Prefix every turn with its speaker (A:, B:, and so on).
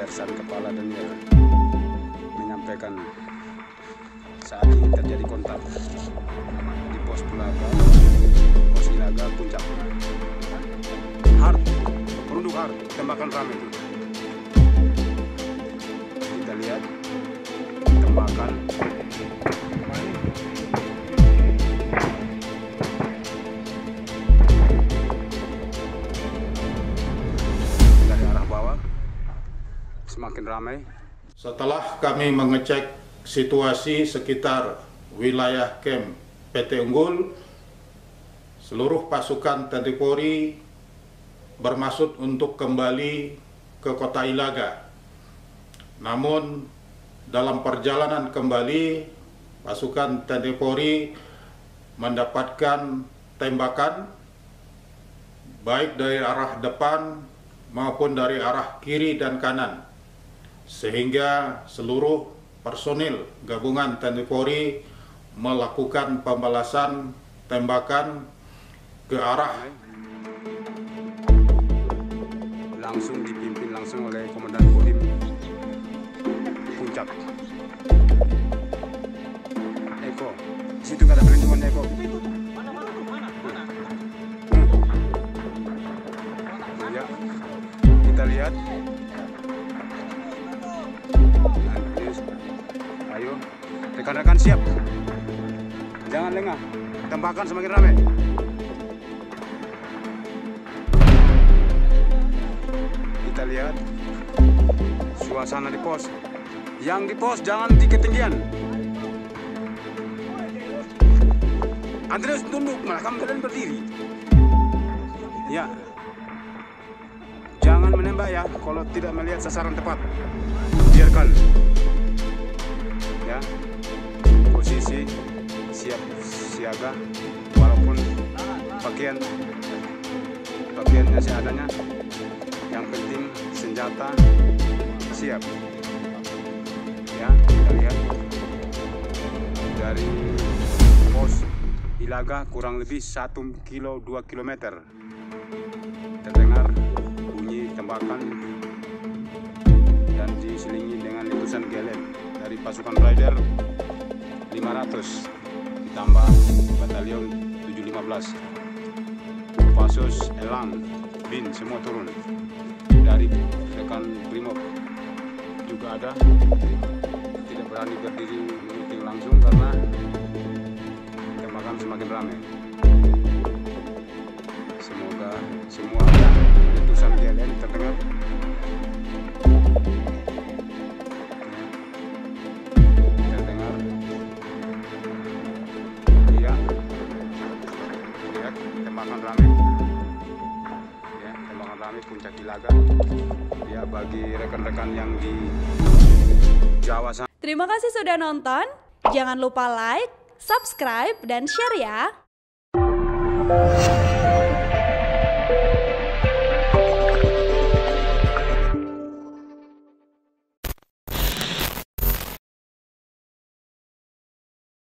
A: sersan kepala Daniel menyampaikan saat ini terjadi kontak di pos pelaga pos Ilaga, Puncak. Hard, perunduk hard, tembakan rame. Kita lihat tembakan. Mari. Semakin ramai
B: Setelah kami mengecek situasi sekitar wilayah camp PT Unggul, seluruh pasukan TNI Polri bermaksud untuk kembali ke kota Ilaga. Namun dalam perjalanan kembali, pasukan TNI Polri mendapatkan tembakan baik dari arah depan maupun dari arah kiri dan kanan sehingga seluruh personil gabungan TNI Polri melakukan pembalasan tembakan ke arah
A: langsung dipimpin langsung oleh Komandan Kodim Puncak. Eko, situ ada perlindungan Eko. Hmm. Ya, kita lihat. Rekan-rekan siap. Jangan lengah, tembakan semakin ramai. kita lihat suasana di pos. Yang di pos jangan di ketinggian. Andreas tunduk, malah kamu kalian berdiri. Ya. Jangan menembak ya kalau tidak melihat sasaran tepat. Biarkan. Ya. Posisi siap siaga. Walaupun pakaian pakaiannya seadanya yang penting senjata siap. Ya kita lihat. Dari pos Ilaga kurang lebih 1 kilo 2 kilometer. Terdengar bunyi tembakan dan diselingi dengan letusan gelem dari pasukan rider 500 ditambah batalion 715 Pasus Elang Bin semua turun. Dari rekan Brimob juga ada. Tidak berani berdiri meeting langsung karena tembakan semakin ramai. Semoga semua letusan terdengar terdengar rame puncak Ilaga ya bagi rekan-rekan yang di Jawa sana
C: Terima kasih sudah nonton. Jangan lupa like, subscribe, dan share ya.